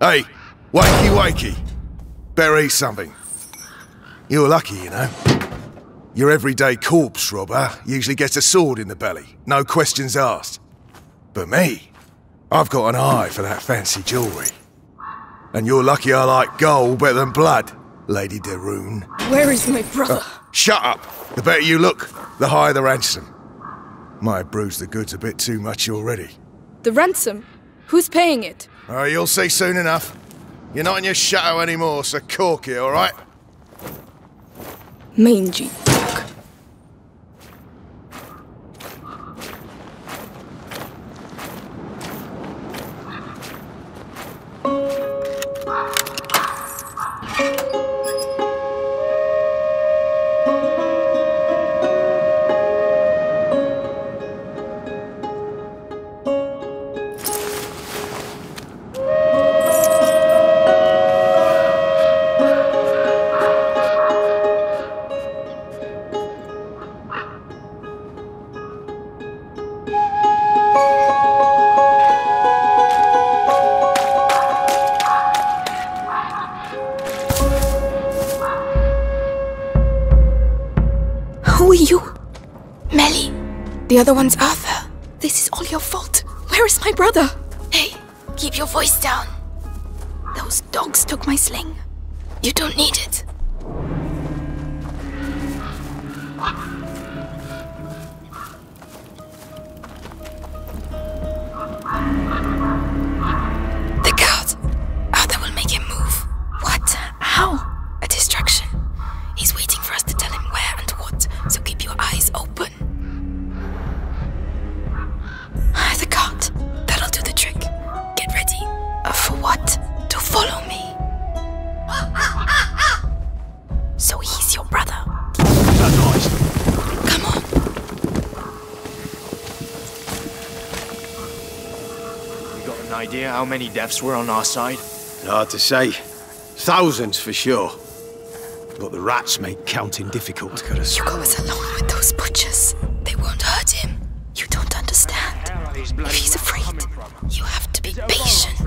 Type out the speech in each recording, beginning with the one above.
Hey, wakey wakey. Better eat something. You're lucky, you know. Your everyday corpse robber usually gets a sword in the belly, no questions asked. But me, I've got an eye for that fancy jewellery. And you're lucky I like gold better than blood, Lady de Rune. Where is my brother? Uh, shut up! The better you look, the higher the ransom. Might have bruised the goods a bit too much already. The ransom? Who's paying it? Oh, you'll see soon enough. You're not in your shadow anymore, so cork it, alright? Mangy other one's Arthur. This is all your fault. Where is my brother? Hey, keep your voice down. Those dogs took my sling. You don't need it. Idea how many deaths were on our side? Hard to say. Thousands for sure. But the rats make counting difficult. You go us alone with those butchers. They won't hurt him. You don't understand. If he's afraid, you have to be patient.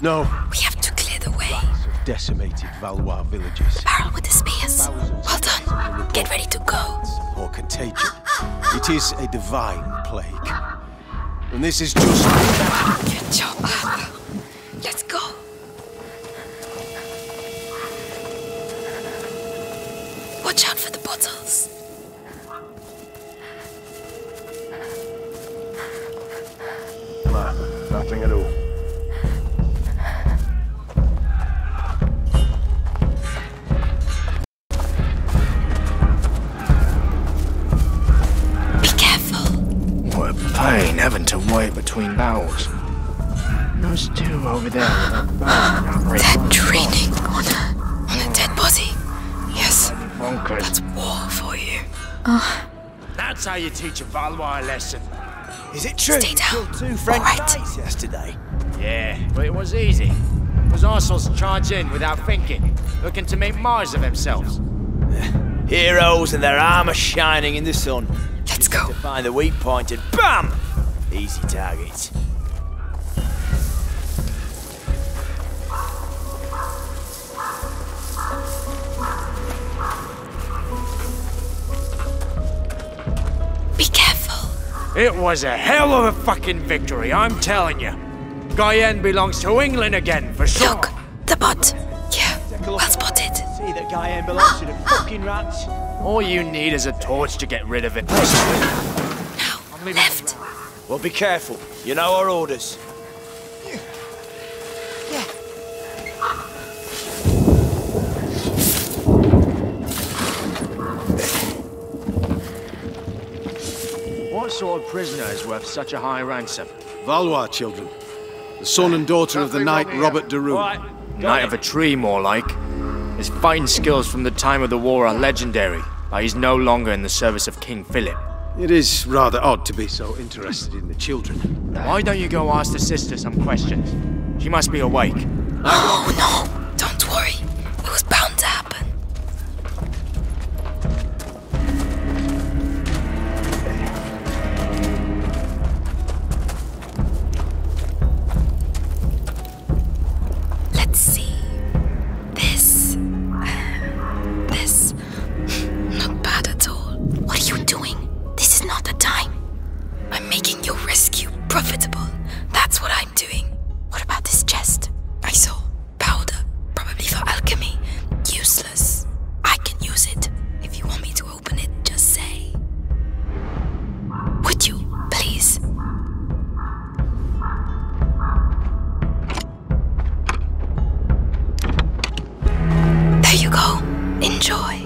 No. We have to clear the way. Decimated Valois villages. Barrel with the spears. Well done. Get ready to go. Or contagion. It is a divine plague. And this is just. Good job, Arthur. Let's go. Watch out for the bottles. Yes, bonkers. that's war for you. Ah. That's how you teach a Valois lesson. Is it true? Stay you killed two French All right. knights yesterday? Yeah, but it was easy. It Those arseholes charge in without thinking, looking to make Mars of themselves. Heroes and their armor shining in the sun. Let's go. To find the weak point and BAM! Easy target. It was a hell of a fucking victory, I'm telling you. Guyenne belongs to England again, for sure. Look, the bot. Yeah, well spotted. See that guy ain't belongs to the ah, ah. fucking rats. All you need is a torch to get rid of it. Now, left. Well, be careful. You know our orders. What sort of prisoner is worth such a high ransom? Valois children. The son and daughter of the knight Robert de Rune. Knight of a tree, more like. His fighting skills from the time of the war are legendary, but he's no longer in the service of King Philip. It is rather odd to be so interested in the children. Why don't you go ask the sister some questions? She must be awake. Oh no, don't worry. It was bound to happen. Enjoy.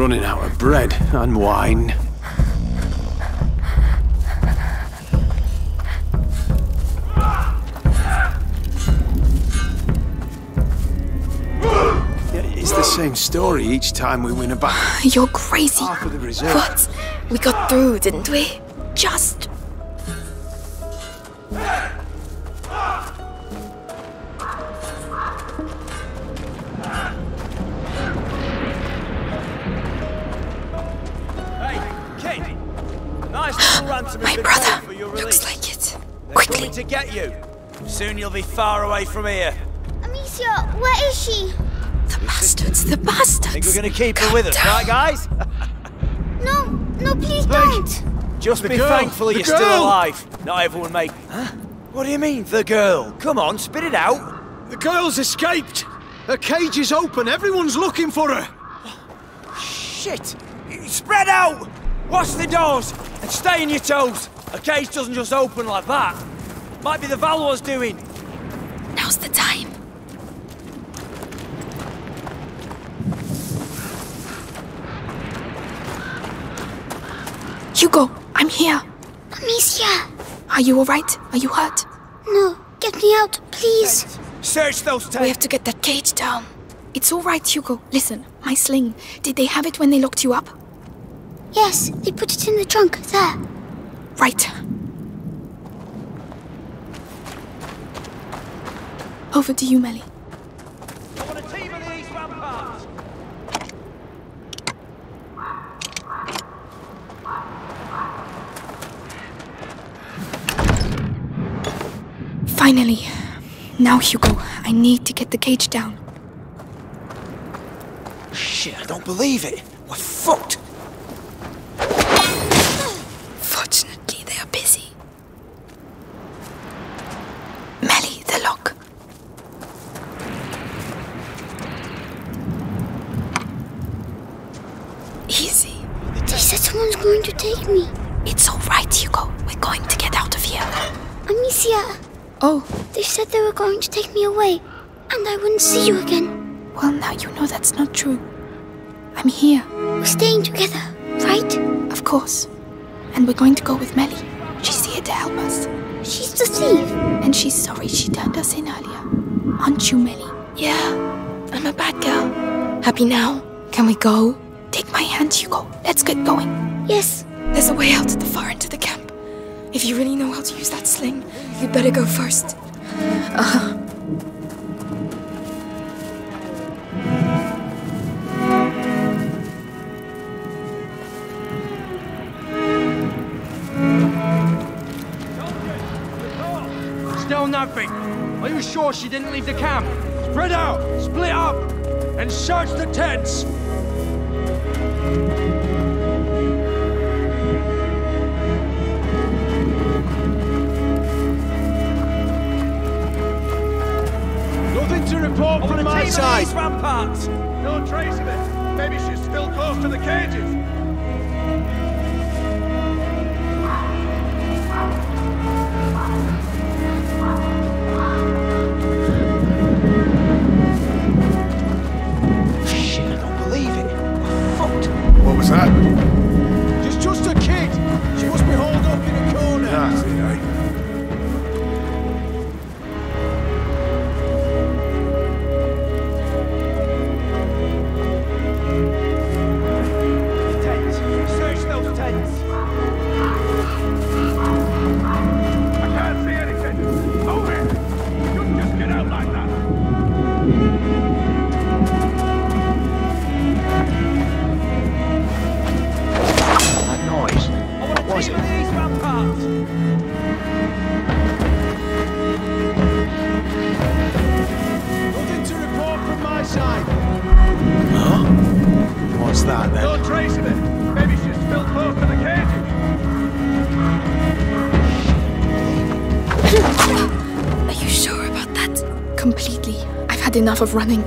Running out of bread and wine. It's the same story each time we win a battle. You're crazy. Half of the reserve. What? We got through, didn't we? Just. My brother. for your Looks release. like it. They're Quickly. coming to get you. Soon you'll be far away from here. Amicia, where is she? The bastards, the bastards. Think we're gonna keep her Calm with us, down. right, guys? No, no, please don't. Just be girl, thankful the you're still alive. Not everyone make. Huh? What do you mean, the girl? Come on, spit it out. The girl's escaped! Her cage is open, everyone's looking for her! Shit! Spread out! Watch the doors and stay on your toes. A cage doesn't just open like that. Might be the Valor's doing. Now's the time. Hugo, I'm here. Amicia, Are you alright? Are you hurt? no, get me out, please. Search those We have to get that cage down. It's alright, Hugo. Listen, my sling. Did they have it when they locked you up? Yes, they put it in the trunk there. Right. Over to you, Mélie. I want a team of these ramparts. Finally. Now, Hugo, I need to get the cage down. Shit, I don't believe it. We're fucked. Fortunately, they are busy. Mélie, the lock. Easy. They said someone's going to take me. It's all right, Hugo. We're going to get out of here. Amicia, Oh, they said they were going to take me away, and I wouldn't see you again. well, now you know that's not true. I'm here, We're staying together, right? of course. And we're going to go with Mélie. She's here to help us. She's the thief. And she's sorry she turned us in earlier. Aren't you, Mélie? Yeah, I'm a bad girl. Happy now? Can we go? Take my hand, Hugo. Let's get going. Yes, There's a way out at the far end of the camp. If you really know how to use that sling, you'd better go first. Uh-huh. Still nothing. Are you sure she didn't leave the camp? Spread out, split up, and search the tents. Nothing to report from my side. ramparts. No trace of it. Maybe she's still close to the cages. then. No trace of it. Maybe she's still close to the cage. Are you sure about that? Completely. I've had enough of running.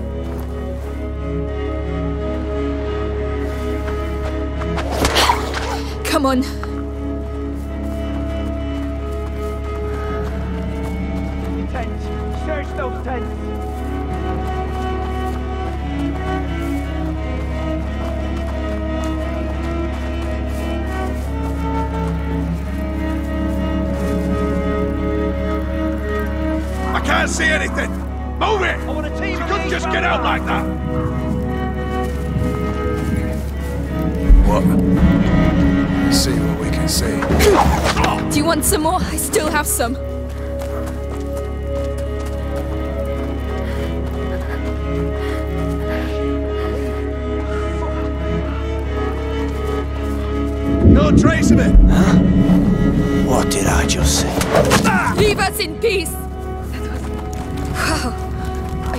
Come on. See anything! Move it! I want a team You couldn't just get out like that! What? See what we can see. Do you want some more? I still have some. No trace of it! Huh? What did I just say? Leave us in peace!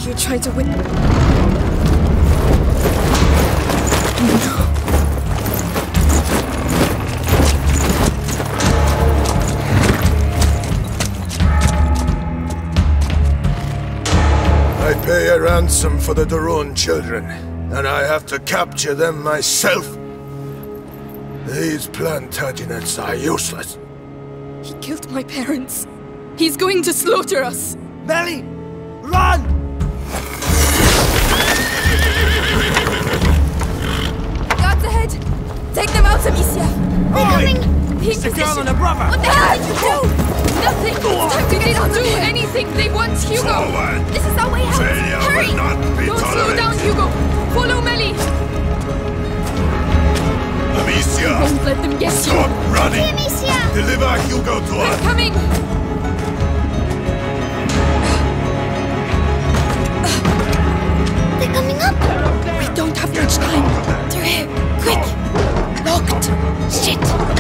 Wow. Are you trying to win? No. I pay a ransom for the de Rune children, and I have to capture them myself. These Plantagenets are useless. He killed my parents. He's going to slaughter us. Mélie! Run! Take them out, Amicia! They're coming! Be in It's a girl position. and a brother! What the hell did you do? Nothing! They didn't do anything! They want Hugo! Forward. This is our way out! Failure will Hurry! not be Don't slow tolerated. down, Hugo! Follow Mélie! Amicia! Don't let them get you! Stop running! Amicia! Deliver Hugo to I'm us! coming! They're coming up! We don't have much time. Through here! Quick! Shit!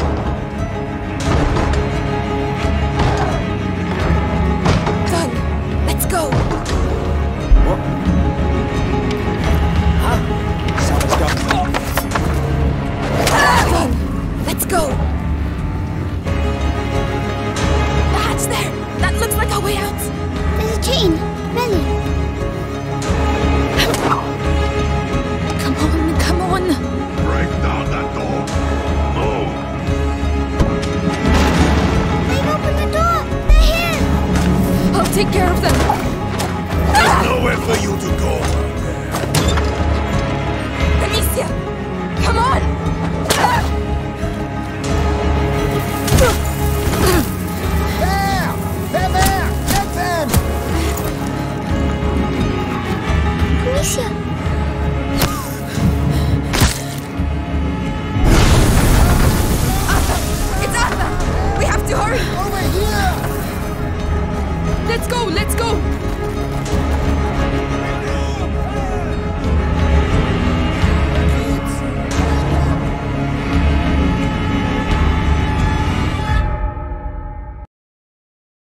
Amicia!